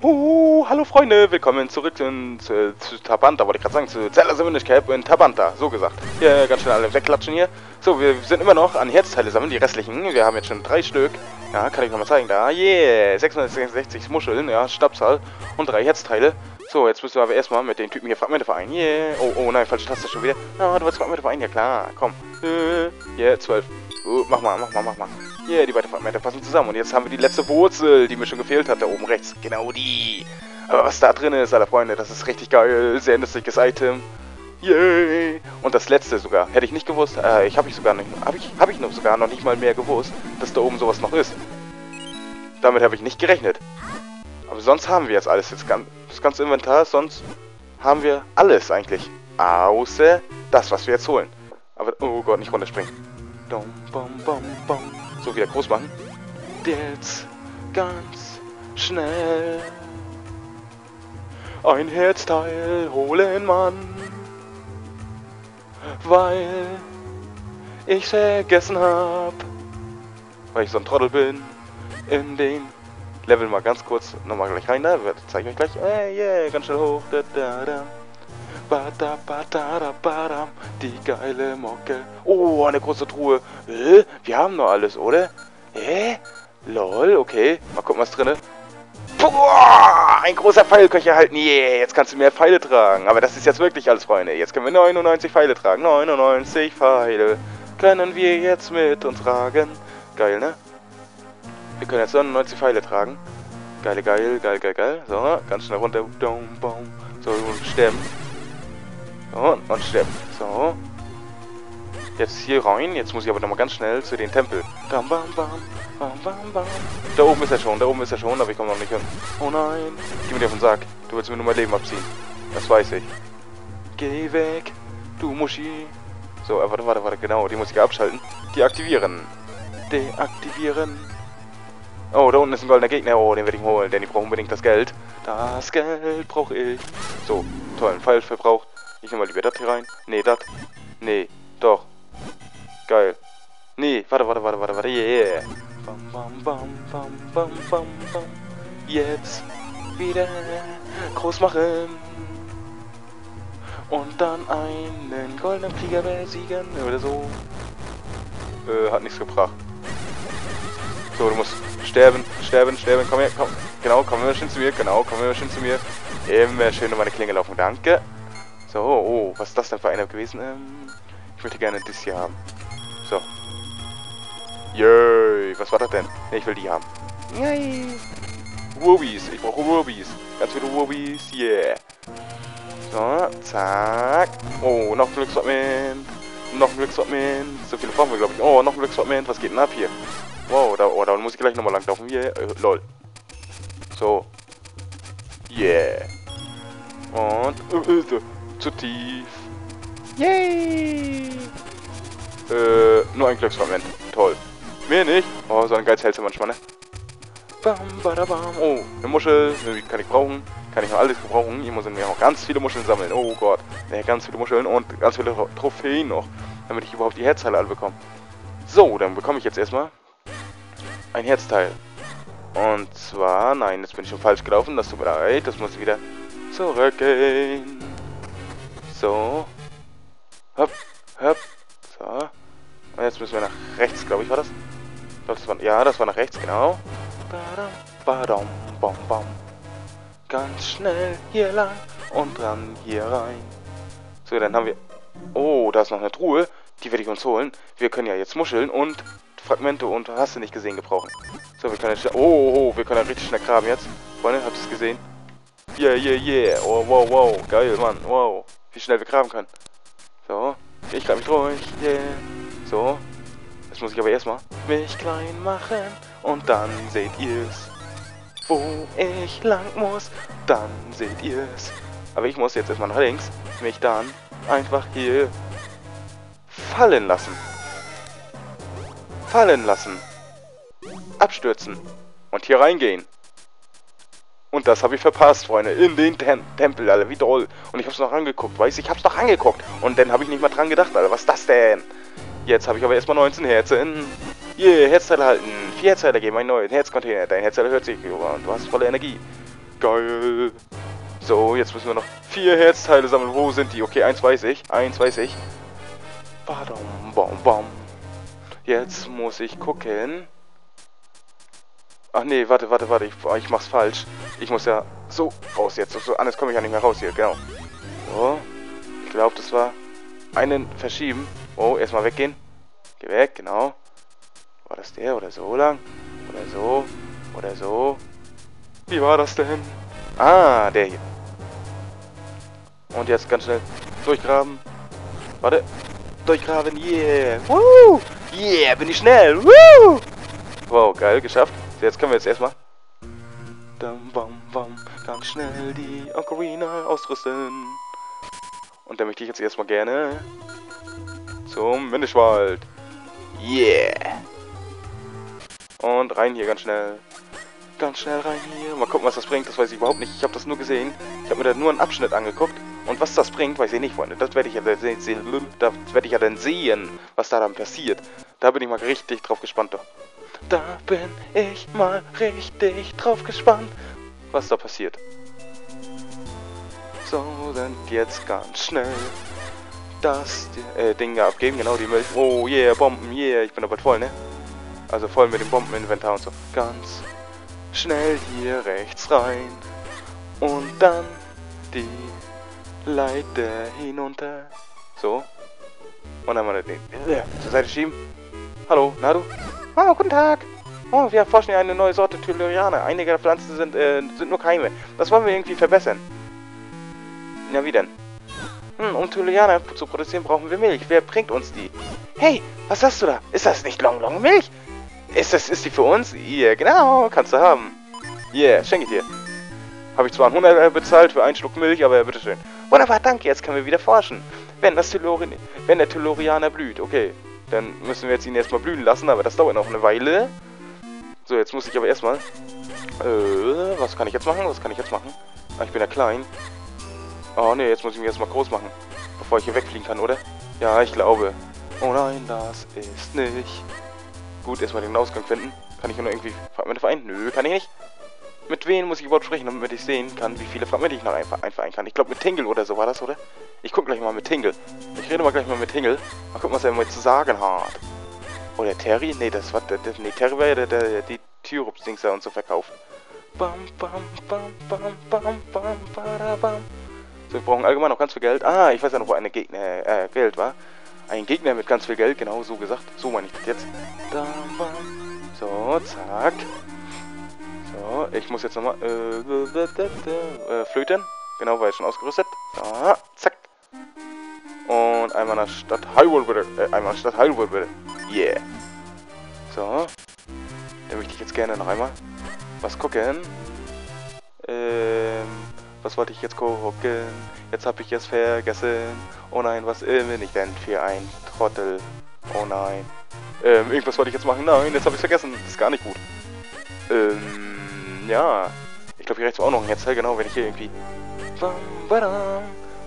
Uh, hallo Freunde, willkommen zurück in, zu, zu Tabanta, wollte ich gerade sagen, zu Zelda Cap in Tabanta, so gesagt. Hier, ganz schnell alle wegklatschen hier. So, wir sind immer noch an Herzteile sammeln, die restlichen. Wir haben jetzt schon drei Stück. Ja, kann ich nochmal zeigen, da, yeah, 666 Muscheln, ja, Stabzahl und drei Herzteile. So, jetzt müssen wir aber erstmal mit den Typen hier Fragmente vereinen. Yeah, oh, oh nein, falsche Taste schon wieder. Na, oh, du wolltest Fragmente vereinen, ja klar, komm. Äh, yeah, 12. Uh, mach mal, mach mal, mach mal. Yeah, die beiden Fragmente passen zusammen. Und jetzt haben wir die letzte Wurzel, die mir schon gefehlt hat, da oben rechts. Genau die. Aber was da drin ist, alle Freunde, das ist richtig geil. Sehr nützliches Item. Yay! Und das letzte sogar. Hätte ich nicht gewusst. Äh, ich habe ich sogar nicht. Habe ich, hab ich noch sogar noch nicht mal mehr gewusst, dass da oben sowas noch ist. Damit habe ich nicht gerechnet. Aber sonst haben wir jetzt alles. Jetzt ganz, das ganze Inventar, sonst haben wir alles eigentlich. Außer das, was wir jetzt holen. Aber, oh Gott, nicht runterspringen. Dum, bum, bum, bum. So, wieder groß machen. Jetzt ganz schnell ein Herzteil holen, Mann. Weil ich vergessen hab, weil ich so ein Trottel bin, in den Level mal ganz kurz nochmal gleich rein, da zeige ich euch gleich. Hey, yeah, ganz schnell hoch. Da, da, da. Bada, bada, bada, die geile Mocke. Oh, eine große Truhe. Äh, wir haben noch alles, oder? Hä? Lol, okay. Mal gucken, was drin ist. Boah, ein großer Pfeilköcher halten. Yeah, jetzt kannst du mehr Pfeile tragen. Aber das ist jetzt wirklich alles, Freunde. Jetzt können wir 99 Pfeile tragen. 99 Pfeile können wir jetzt mit uns tragen. Geil, ne? Wir können jetzt 99 Pfeile tragen. Geile, geil, geil, geil, geil. So, ganz schnell runter. So, sterben. So, und sterben. So. Jetzt hier rein. Jetzt muss ich aber nochmal ganz schnell zu den Tempel. Bam, bam, bam. Bam, bam, bam. Da oben ist er schon, da oben ist er schon, aber ich komme noch nicht hin. Oh nein. Geh mir dir auf den Sack. Du willst mir nur mein Leben abziehen. Das weiß ich. Geh weg, du Muschi. So, äh, warte, warte, warte, genau. Die muss ich abschalten. Deaktivieren. Deaktivieren. Oh, da unten ist ein goldener Gegner. Oh, den werde ich holen, denn ich brauche unbedingt das Geld. Das Geld brauche ich. So, toll, ein Pfeil verbraucht. Ich nehme mal lieber das hier rein. Nee, das. Nee, doch. Geil. Nee, warte, warte, warte, warte, warte, yeah. Bam, bam, bam, bam, bam, bam, bam. Jetzt wieder groß machen. Und dann einen goldenen Flieger besiegen oder so. Äh, hat nichts gebracht. So, du musst sterben, sterben, sterben. Komm her, komm. Genau, komm immer schön zu mir. Genau, komm immer schön zu mir. Immer schön um meine Klinge laufen. Danke. So, oh, was ist das denn für einer gewesen? Ähm, ich möchte gerne das hier haben. So. Yay, was war das denn? Ne, ich will die haben. Yay. Rubies, ich brauche Rubies. Ganz viele Rubies, yeah. So, zack. Oh, noch ein Glückssortiment. Noch ein Glückssortiment. So viele brauchen wir, glaube ich. Oh, noch ein Glückssortiment. Was geht denn ab hier? Wow, da, oh, da muss ich gleich nochmal langlaufen. Hier, äh, lol. So. Yeah. Und, äh, äh, zu tief. Yay! Äh, nur ein Glücksfragment. Toll. Mehr nicht. Oh, so ein geiles hältst du manchmal, ne? Bam, badabam. Oh, eine Muschel. Die kann ich brauchen. Kann ich noch alles gebrauchen. Hier muss ich mir auch ganz viele Muscheln sammeln. Oh Gott. Ja, ganz viele Muscheln und ganz viele Trophäen noch. Damit ich überhaupt die Herzteile alle bekomme. So, dann bekomme ich jetzt erstmal ein Herzteil. Und zwar, nein, jetzt bin ich schon falsch gelaufen. Das tut mir leid. Das muss ich wieder zurückgehen. So. Hopp, hopp. So. Und jetzt müssen wir nach rechts, glaube ich, war das? das war, ja, das war nach rechts, genau. Ganz schnell hier lang und dann hier rein. So, dann haben wir... Oh, da ist noch eine Truhe. Die werde ich uns holen. Wir können ja jetzt Muscheln und Fragmente und hast du nicht gesehen gebrauchen. So, wir können jetzt... Oh, oh, oh wir können richtig schnell graben jetzt. Freunde, habt ihr es gesehen? Yeah, yeah, yeah. Oh, wow, wow. Geil, Mann. Wow. Wie schnell wir graben können. So. Ich grab mich durch. Yeah. So. Jetzt muss ich aber erstmal mich klein machen. Und dann seht ihr's. Wo ich lang muss, dann seht ihr's. Aber ich muss jetzt erstmal nach links. Mich dann einfach hier fallen lassen. Fallen lassen. Abstürzen. Und hier reingehen. Und das habe ich verpasst, Freunde. In den Tem Tempel, Alter. Wie doll. Und ich habe es noch angeguckt, weißt du? Ich habe es noch angeguckt. Und dann habe ich nicht mal dran gedacht, Alter. Was ist das denn? Jetzt habe ich aber erstmal 19 Herzen. Yeah, Herzteile halten. Vier Herzteile geben, ein neues Herzcontainer. Dein Herzteil hört sich, und du hast volle Energie. Geil. So, jetzt müssen wir noch vier Herzteile sammeln. Wo sind die? Okay, eins weiß ich. Eins weiß ich. Badum, bam, bam. Jetzt muss ich gucken. Ach nee, warte, warte, warte. Ich, ich mach's falsch. Ich muss ja so raus jetzt. So, anders komme ich ja nicht mehr raus hier. Genau. So. Ich glaube, das war einen verschieben. Oh, erstmal weggehen. Geh weg, genau. War das der oder so lang? Oder so? Oder so? Wie war das denn? Ah, der hier. Und jetzt ganz schnell durchgraben. Warte. Durchgraben, yeah. Woo! Yeah, bin ich schnell. Woo! Wow, geil, geschafft. So, jetzt können wir jetzt erstmal Dum, bam, bam, ganz schnell die Ocarina ausrüsten. Und da möchte ich jetzt erstmal gerne zum Minischwald. Yeah! Und rein hier ganz schnell. Ganz schnell rein hier. Mal gucken, was das bringt. Das weiß ich überhaupt nicht. Ich habe das nur gesehen. Ich habe mir da nur einen Abschnitt angeguckt. Und was das bringt, weiß ich nicht, Freunde. Das werde ich ja dann. Das werde ich ja dann sehen, was da dann passiert. Da bin ich mal richtig drauf gespannt. Doch. Da bin ich mal richtig drauf gespannt, was da passiert. So, dann jetzt ganz schnell das äh, Ding abgeben. Genau, die Milch. Oh, yeah, Bomben, yeah. Ich bin aber voll, ne? Also voll mit dem Bombeninventar und so. Ganz schnell hier rechts rein. Und dann die Leiter hinunter. So. Und dann mal den äh, zur Seite schieben. Hallo, na Oh, guten Tag. Oh, wir erforschen ja eine neue Sorte Tellurianer. Einige der Pflanzen sind, äh, sind nur Keime. Das wollen wir irgendwie verbessern. Na, wie denn? Hm, um Tellurianer zu produzieren, brauchen wir Milch. Wer bringt uns die? Hey, was hast du da? Ist das nicht Long Long Milch? Ist das, ist die für uns? Ja, yeah, genau, kannst du haben. Yeah, schenke ich dir. Habe ich zwar einen 100 bezahlt für einen Schluck Milch, aber bitteschön. Wunderbar, danke, jetzt können wir wieder forschen. Wenn, das Telluri wenn der Tellurianer blüht, okay. Dann müssen wir jetzt ihn erstmal blühen lassen, aber das dauert noch eine Weile. So, jetzt muss ich aber erstmal... Äh, was kann ich jetzt machen? Was kann ich jetzt machen? Ah, ich bin ja klein. Oh ne, jetzt muss ich mich erstmal groß machen. Bevor ich hier wegfliegen kann, oder? Ja, ich glaube. Oh nein, das ist nicht. Gut, erstmal den Ausgang finden. Kann ich nur irgendwie Fragmente vereinen? Nö, kann ich nicht. Mit wem muss ich überhaupt sprechen, damit ich sehen kann, wie viele Fragmente ich noch einvereinen kann? Ich glaube mit Tingle oder so war das, oder? Ich guck gleich mal mit Tingle. Ich rede mal gleich mal mit Tingle. Mal gucken, was er mal zu sagen hat. Oder Terry? Nee, das war der, nee, Terry war ja der, der, die Tyrups-Dings da und so verkauft. Bam, bam, bam, bam, bam, bam, bam. So, wir brauchen allgemein noch ganz viel Geld. Ah, ich weiß ja noch, wo eine Gegner, äh, Geld war. Ein Gegner mit ganz viel Geld, genau so gesagt. So meine ich das jetzt. So, zack. Ich muss jetzt nochmal, äh, äh, flöten. Genau, war ich schon ausgerüstet. So, zack. Und einmal nach Stadt Hyrule bitte. Äh, einmal nach Stadt Hyrule bitte. Yeah. So. Dann möchte ich jetzt gerne noch einmal was gucken. Ähm, was wollte ich jetzt gucken? Jetzt habe ich es vergessen. Oh nein, was bin ich denn für ein Trottel? Oh nein. Ähm, irgendwas wollte ich jetzt machen. Nein, jetzt habe ich es vergessen. Das ist gar nicht gut. Ähm, ja. Ich glaube, hier rechts war auch noch ein Herzteil. Genau, wenn ich hier irgendwie...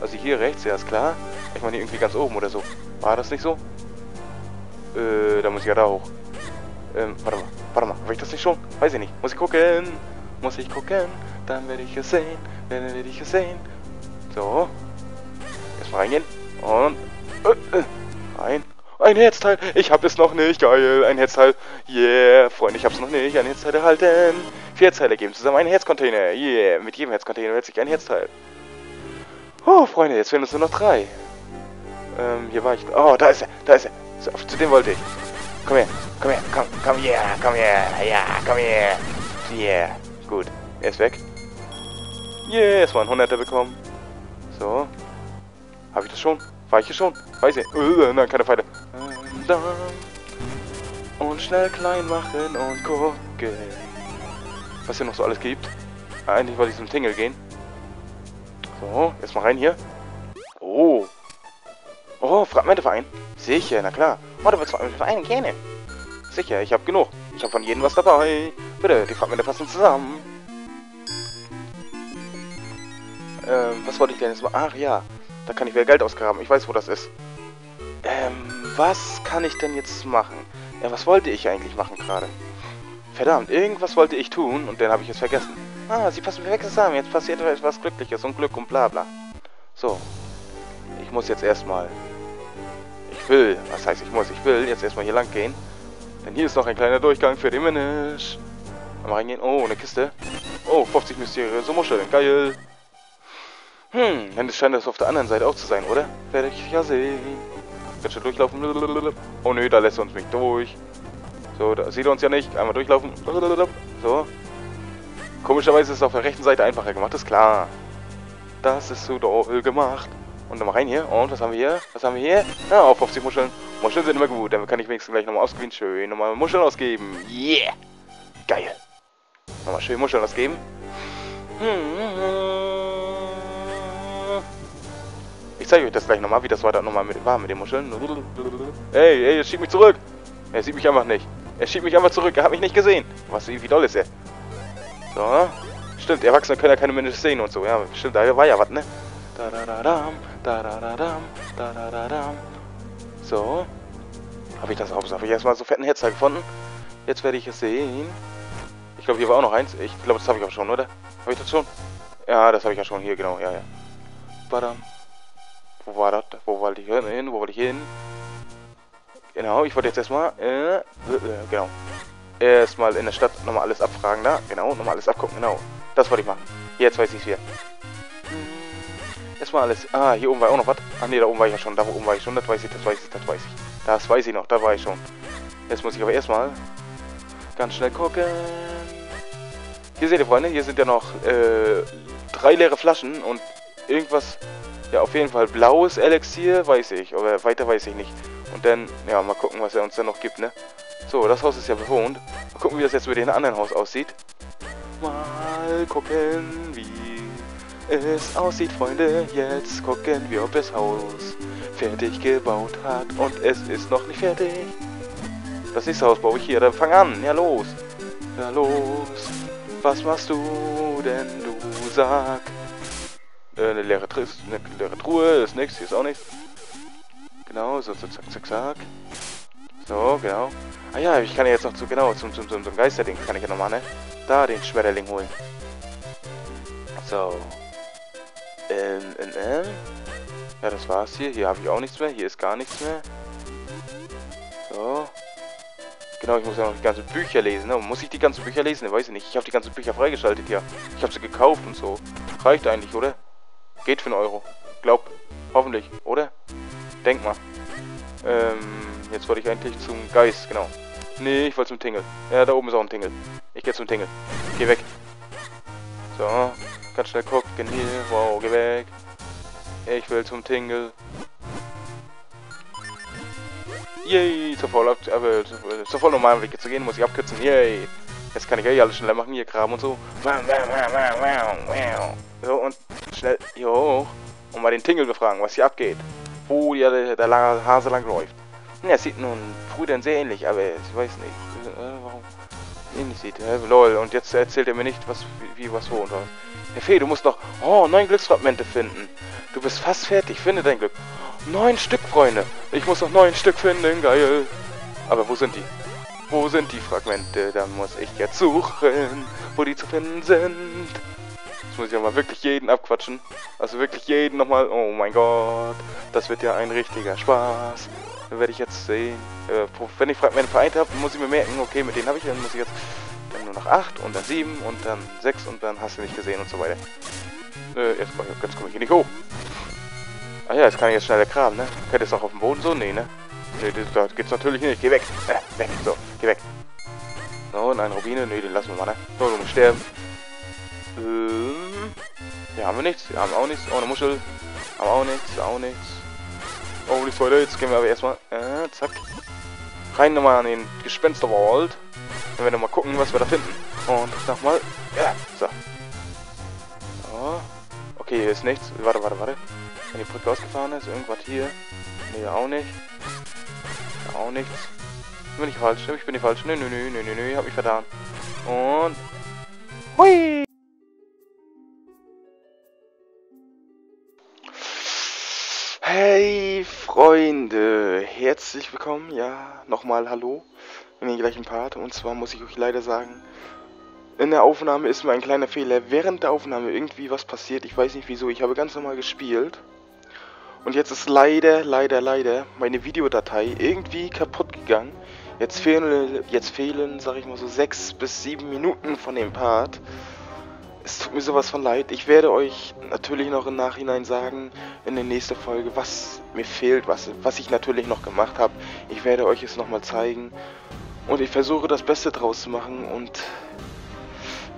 Also hier rechts, ja, ist klar. Ich meine, hier irgendwie ganz oben oder so. War das nicht so? Äh, da muss ich ja da hoch. Ähm, warte mal. Warte mal. Habe ich das nicht schon? Weiß ich nicht. Muss ich gucken. Muss ich gucken. Dann werde ich es sehen. Dann werde ich es sehen. So. Erstmal reingehen. Und... Äh, äh, rein. Ein Herzteil. Ich habe es noch nicht. Geil. Ein Herzteil. Yeah. Freunde, ich habe es noch nicht. Ein Herzteil erhalten. Vier Herzteile geben zusammen einen Herzcontainer. Yeah. Mit jedem Herzcontainer wird sich ein Herzteil. Oh, Freunde, jetzt fehlen uns nur noch drei. Ähm, hier war ich... Oh, da ist er. Da ist er. So, zu dem wollte ich. Komm her. Komm her. Komm, komm her. Komm her. Ja, komm her. Yeah. Gut. Er ist weg. Yeah, es war ein Hunderter bekommen. So. Habe ich das schon? War ich hier schon? Weiß ich. Uh, nein, keine Pfeile. Und schnell klein machen und gucken. Was hier noch so alles gibt. Eigentlich wollte ich zum Tingle gehen. So, erstmal rein hier. Oh. Oh, Fragmenteverein. Sicher, na klar. Oh, du willst Fragmenteverein? Gerne. Sicher, ich habe genug. Ich habe von jedem was dabei. Bitte, die Fragmente passen zusammen. Ähm, was wollte ich denn jetzt mal? Ach ja, da kann ich wieder Geld ausgraben. Ich weiß, wo das ist. Ähm, was kann ich denn jetzt machen? Ja, was wollte ich eigentlich machen gerade? Verdammt, irgendwas wollte ich tun und dann habe ich es vergessen. Ah, sie passen mir weg zusammen. Jetzt passiert etwas Glückliches und Glück und bla bla. So. Ich muss jetzt erstmal... Ich will, was heißt ich muss? Ich will jetzt erstmal hier lang gehen. Denn hier ist noch ein kleiner Durchgang für den Minish. Mal reingehen. Oh, eine Kiste. Oh, 50 mysteriöse Muscheln. Geil. Hm, dann scheint das auf der anderen Seite auch zu sein, oder? Werde ich ja sehen. Ganz schön durchlaufen. Oh nö, da lässt er uns nicht durch. So, da sieht er uns ja nicht. Einmal durchlaufen. So. Komischerweise ist es auf der rechten Seite einfacher gemacht, ist klar. Das ist so doll gemacht. Und nochmal rein hier. Und was haben wir hier? Was haben wir hier? Ja, auf 50 Muscheln. Muscheln sind immer gut. Dann kann ich wenigstens gleich nochmal ausgeben. Schön. Nochmal Muscheln ausgeben. Yeah. Geil. Nochmal schön Muscheln ausgeben. Ich zeige euch das gleich nochmal, wie das war, nochmal mit, war mit den Muscheln. Ey, ey, er schiebt mich zurück. Er sieht mich einfach nicht. Er schiebt mich einfach zurück. Er hat mich nicht gesehen. Was, wie doll ist er? So. Stimmt, Erwachsene können ja keine Menschen sehen und so. Ja, stimmt, da war ja was, ne? Da da da dam, da da da dam, da da da dam. So. Habe ich das auch? Habe ich erstmal so fetten Hetzer gefunden? Jetzt werde ich es sehen. Ich glaube, hier war auch noch eins. Ich glaube, das habe ich auch schon, oder? Habe ich das schon? Ja, das habe ich ja schon. Hier, genau. Ja, ja. Badam. Wo war das? Wo wollte ich hin? Wo wollte ich hin? Genau, ich wollte jetzt erstmal... Äh, äh, genau. Erstmal in der Stadt nochmal alles abfragen da. Genau, nochmal alles abgucken. Genau. Das wollte ich machen. Jetzt weiß ich es wieder. Erstmal alles... Ah, hier oben war auch noch was. Ah, ne, da oben war ich ja schon. Da oben war ich schon. Das weiß ich, das weiß ich, das weiß ich. Das weiß ich noch. Da war ich schon. Jetzt muss ich aber erstmal ganz schnell gucken. Hier seht ihr, Freunde, hier sind ja noch äh, drei leere Flaschen und irgendwas, ja, auf jeden Fall blaues Elixier, weiß ich, aber weiter weiß ich nicht. Und dann, ja, mal gucken, was er uns dann noch gibt, ne? So, das Haus ist ja bewohnt. Mal gucken, wie das jetzt mit dem anderen Haus aussieht. Mal gucken, wie es aussieht, Freunde. Jetzt gucken wir, ob das Haus fertig gebaut hat. Und es ist noch nicht fertig. Das nächste Haus baue ich hier. Dann fang an. Ja, los. Ja, los. Was machst du denn, du sag? Äh, eine leere, Tr eine leere Truhe, ist nichts, hier ist auch nichts. Genau, so, so, zack, zack, zack. So, genau. Ah ja, ich kann ja jetzt noch zu, genau, zum, zum, zum, zum Geisterding kann ich ja nochmal, ne? Da den Schmetterling holen. So. Ähm, ähm, ähm. Ja, das war's hier. Hier habe ich auch nichts mehr. Hier ist gar nichts mehr. So. Genau, ich muss ja noch die ganzen Bücher lesen. Ne? Muss ich die ganzen Bücher lesen? Ich weiß ich nicht. Ich habe die ganzen Bücher freigeschaltet hier. Ich habe sie gekauft und so. Reicht eigentlich, oder? Geht für einen Euro. Glaub. Hoffentlich, oder? Denk mal. Ähm, jetzt wollte ich eigentlich zum Geist, genau. Nee, ich wollte zum Tingle. Ja, da oben ist auch ein Tingle. Ich gehe zum Tingle. Geh weg. So, ganz schnell gucken hier. Wow, geh weg. Ich will zum Tingle. Yay, zur voll, aber zur voll normalen Wege zu gehen, muss ich abkürzen. Yay. Jetzt kann ich ja alles schneller machen, hier Kram und so. So, und schnell hier hoch. Und mal den Tingle befragen, was hier abgeht. Wo ja der, der lange Hase lang läuft. Ja, es sieht nun Brüdern sehr ähnlich, aber ich weiß nicht, äh, warum ähnlich sieht. Äh, lol, und jetzt erzählt er mir nicht, was, wie, wie was, wo und was. Herr Fee, du musst noch, oh, neun Glücksfragmente finden. Du bist fast fertig, finde dein Glück. Neun Stück, Freunde. Ich muss noch neun Stück finden, geil. Aber wo sind die? Wo sind die Fragmente? Da muss ich jetzt suchen, wo die zu finden sind. Jetzt muss ich aber wirklich jeden abquatschen. Also wirklich jeden nochmal. Oh mein Gott. Das wird ja ein richtiger Spaß. Werde ich jetzt sehen. Äh, wenn ich Fragmente vereint habe, muss ich mir merken, okay, mit denen habe ich, dann muss ich jetzt dann nur noch 8 und dann 7 und dann 6 und dann hast du nicht gesehen und so weiter. Äh, jetzt, jetzt komme ich hier nicht hoch. Ah ja, jetzt kann ich jetzt schneller graben, ne? Könnte jetzt auch auf dem Boden so? Nee, ne? Nee, das, das geht's natürlich nicht. Geh weg. Äh, weg. So, geh weg. So, und ein Rubine. Nee, den lassen wir mal, ne? So, du musst sterben. Ähm, hier haben wir nichts. Hier haben wir auch nichts. Oh, eine Muschel. Haben auch nichts. Auch nichts. Oh, die Leute. Jetzt gehen wir aber erstmal. Äh, zack. Rein nochmal an den Gespensterwald. Dann werden wir mal gucken, was wir da finden. Und nochmal. Ja, so. so. Okay, hier ist nichts. Warte, warte, warte. Wenn die Brücke ausgefahren ist, irgendwas hier. Nee, auch nicht. Auch nichts. Bin ich falsch? Ich bin nicht falsch. Nö, nö, nö, nö, nö, nö, hab mich vertan. Und... Hui! Hey, Freunde! Herzlich willkommen. Ja, nochmal Hallo. In den gleichen Part. Und zwar muss ich euch leider sagen, In der Aufnahme ist mir ein kleiner Fehler. Während der Aufnahme irgendwie was passiert. Ich weiß nicht wieso. Ich habe ganz normal gespielt. Und jetzt ist leider, leider, leider meine Videodatei irgendwie kaputt gegangen. Jetzt fehlen, jetzt fehlen, sag ich mal so, sechs bis sieben Minuten von dem Part. Es tut mir sowas von leid. Ich werde euch natürlich noch im Nachhinein sagen, in der nächsten Folge, was mir fehlt, was, was ich natürlich noch gemacht habe. Ich werde euch es nochmal zeigen. Und ich versuche das Beste draus zu machen und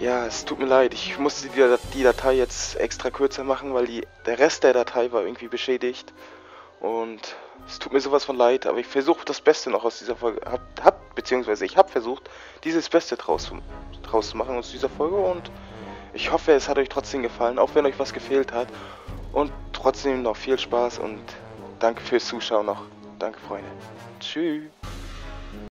ja, es tut mir leid. Ich musste die, die Datei jetzt extra kürzer machen, weil die, der Rest der Datei war irgendwie beschädigt. Und es tut mir sowas von leid, aber ich versuche das Beste noch aus dieser Folge. Hab, hab beziehungsweise ich habe versucht, dieses Beste draus, draus zu machen aus dieser Folge. Und ich hoffe, es hat euch trotzdem gefallen, auch wenn euch was gefehlt hat. Und trotzdem noch viel Spaß und danke fürs Zuschauen noch. Danke, Freunde. Tschüss.